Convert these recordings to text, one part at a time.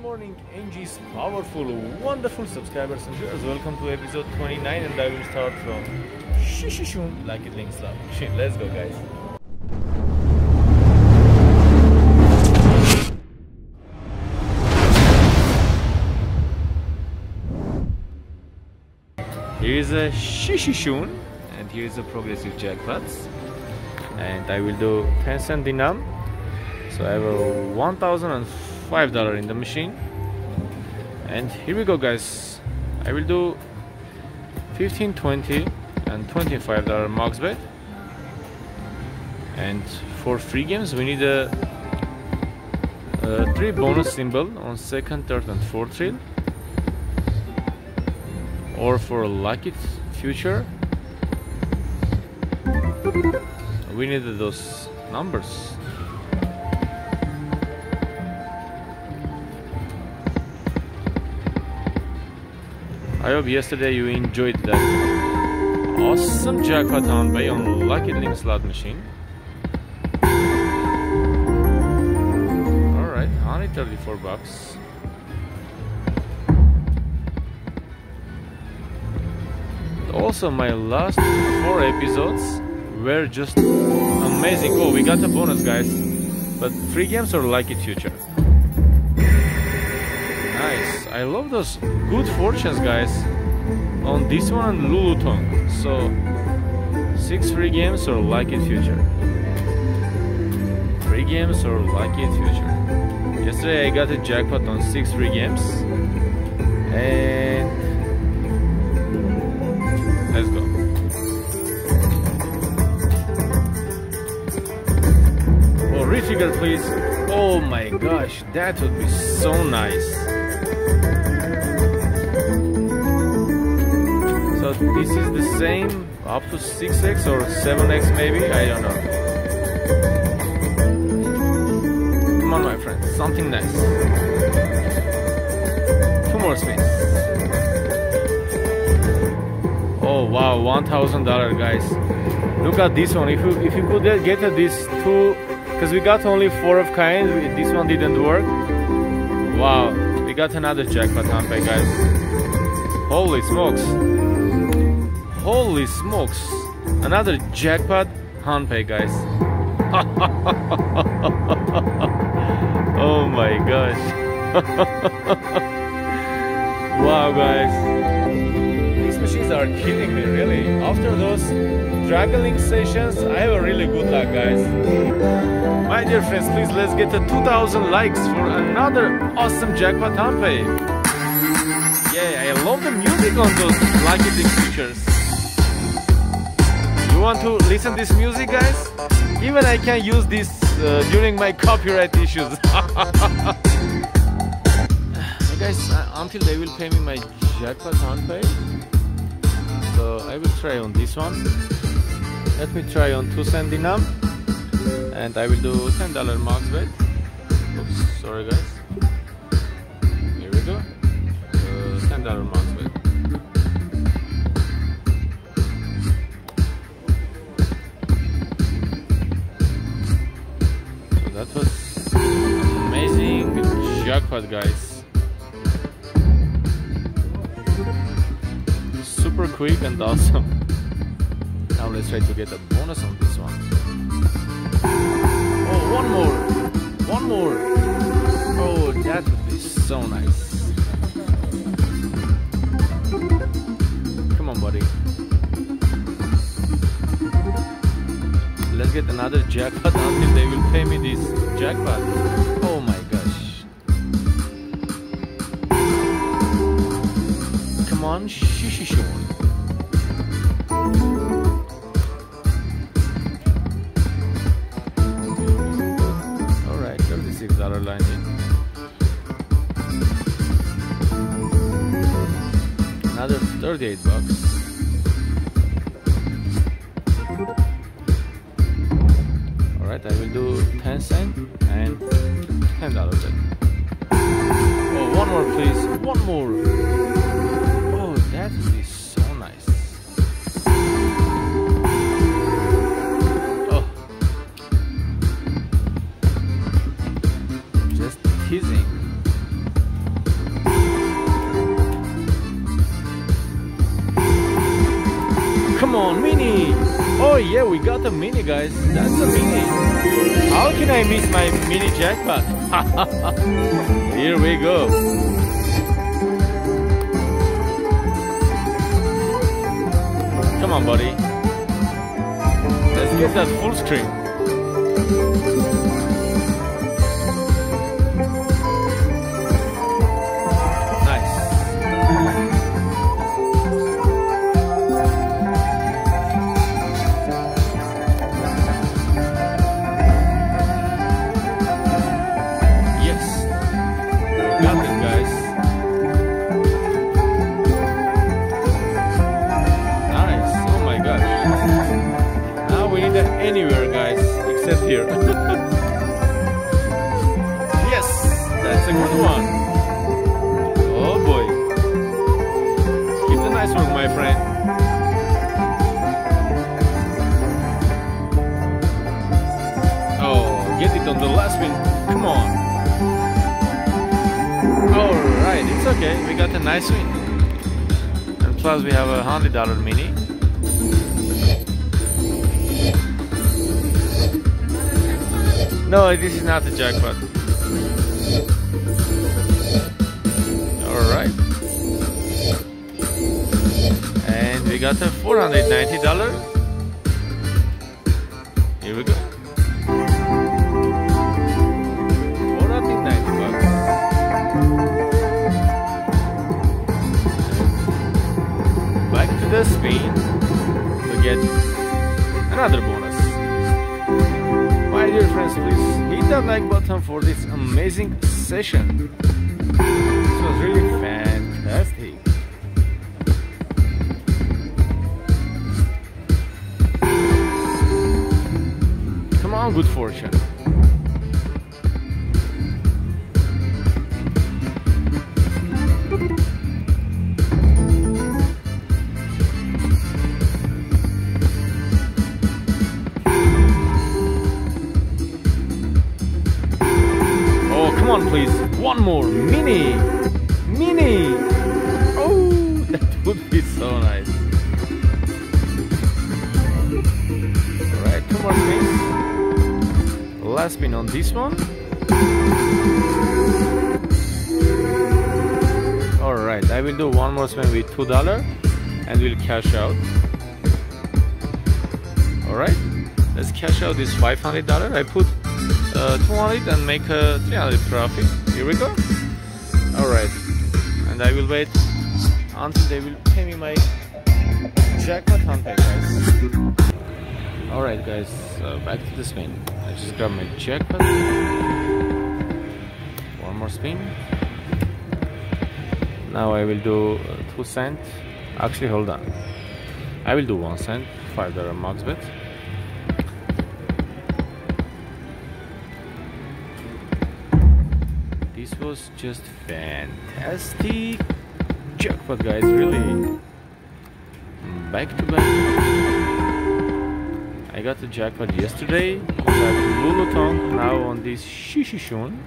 morning, Angie's powerful, wonderful subscribers and viewers. Welcome to episode 29, and I will start from Shishishun like it links up. Let's go, guys. Here is a Shishishun, and here is a progressive jackpots. And I will do 10 cent denom. So I have a 1005 dollar in the machine. And here we go, guys. I will do 15, 20, and 25 dollar max bet. And for free games, we need a, a three bonus symbol on second, third, and fourth reel or for lucky future we needed those numbers I hope yesterday you enjoyed that awesome jackpot on by on Lucky Link slot machine. Alright 134 bucks. Also my last four episodes were just amazing. Oh we got a bonus guys but free games or it future i love those good fortunes guys on this one lulutong so six free games or lucky future free games or lucky future yesterday i got a jackpot on six free games and Let's go. Oh, refigure, please. Oh my gosh, that would be so nice. So this is the same up to 6x or 7x maybe? I don't know. Come on my friend, something nice. Two more spins. Oh wow, one thousand dollar guys. Look at this one. If you if you could get this two, because we got only four of kind. This one didn't work. Wow, got another jackpot handpay guys. Holy smokes! Holy smokes! Another jackpot handpay guys. oh my gosh! wow guys machines are killing me really. After those Dragon sessions I have a really good luck guys. My dear friends please let's get to 2000 likes for another awesome jackpot handpay yeah I love the music on those lucky big pictures you want to listen this music guys? Even I can use this uh, during my copyright issues. Guys uh, until they will pay me my jackpot handpay so I will try on this one. Let me try on 2 cent denom and I will do $10 max bet oops sorry guys. Here we go. Uh, $10 max bet so that was amazing. Jackpot guys quick and awesome. Now let's try to get a bonus on this one. Oh, one more! One more! Oh, that would be so nice. Come on, buddy. Let's get another jackpot until they will pay me this jackpot. Shishishun. Alright, 36 dollar line in. Another 38 bucks. Alright, I will do 10 cent and 10 dollar bet. Oh, one more please. One more. Got a mini, guys. That's a mini. How can I miss my mini jackpot? Here we go. Come on, buddy. Let's get that full screen. One oh boy. Keep the nice one my friend. Oh get it on the last win. Come on. All right it's okay. We got a nice win. And plus we have a hundred dollar mini. No, this is not the jackpot. Alright. And we got a $490. Here we go. 490 bucks. Back to the spin to get another bonus my dear friends, please hit that like button for this amazing session. This was really fantastic. Come on, good fortune. Oh, come on, please. One more. Mini. So nice. Alright, two more spins. Last spin on this one. Alright, I will do one more spin with $2 and we'll cash out. Alright, let's cash out this $500. I put uh, 200 and make a 300 profit. Here we go. Alright. And I will wait until they will pay me my jackpot hunt guys. Alright guys, uh, back to the spin. I just grab my jackpot. One more spin. Now I will do uh, 2 cent. Actually hold on. I will do 1 cent, $5 max bet. this was just fantastic jackpot guys really. Back to back. I got the jackpot yesterday got Lulutong now on this Shishishun.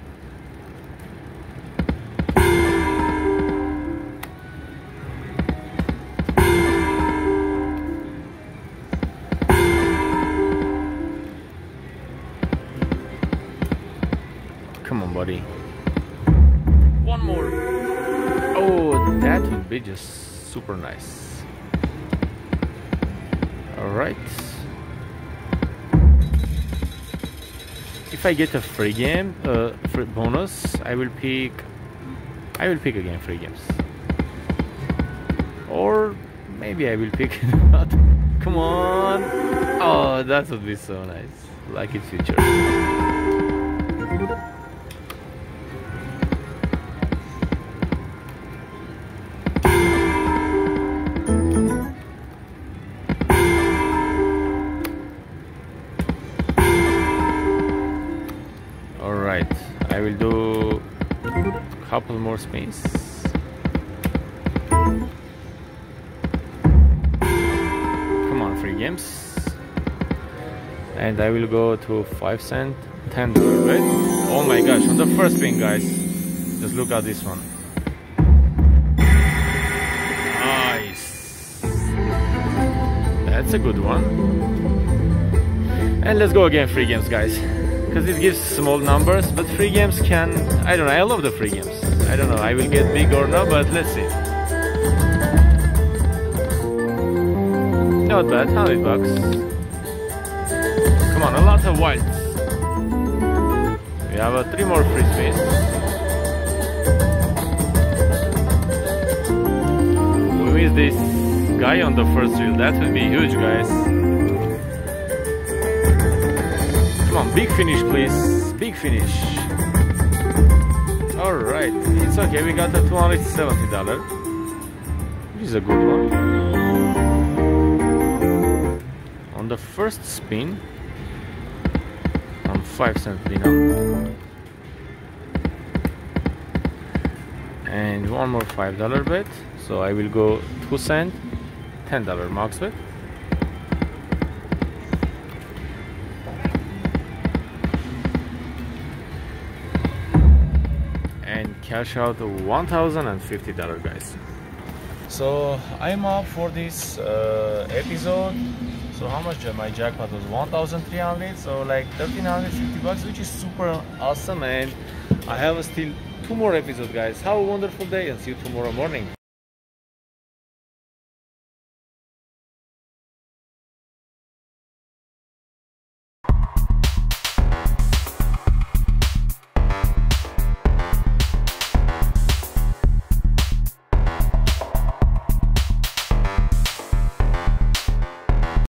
Come on, buddy. One more. Oh, that would be just super nice. Alright. If I get a free game, uh, free bonus, I will pick. I will pick again free games. Or maybe I will pick. Come on! Oh, that would be so nice. Like it future. I will do a couple more spins. Come on free games. And I will go to 5 cent 10 dollar right? Oh my gosh on the first spin guys. Just look at this one. Nice. That's a good one. And let's go again, free games, guys. Because it gives small numbers, but free games can. I don't know, I love the free games. I don't know, I will get big or not, but let's see. Not bad, 100 bucks. Come on, a lot of whites. We have uh, three more free spins. We miss this guy on the first reel. That would be huge, guys. Big finish, please. Big finish. Alright, it's okay. We got a $270, which is a good one. On the first spin, on 5 cent Dino. And one more $5 bet. So I will go 2 cent, $10 max bet. Cash out $1050 guys. So i'm up for this uh, episode. So how much uh, my jackpot was 1300 so like 1350 bucks which is super awesome and i have still two more episodes guys. Have a wonderful day and see you tomorrow morning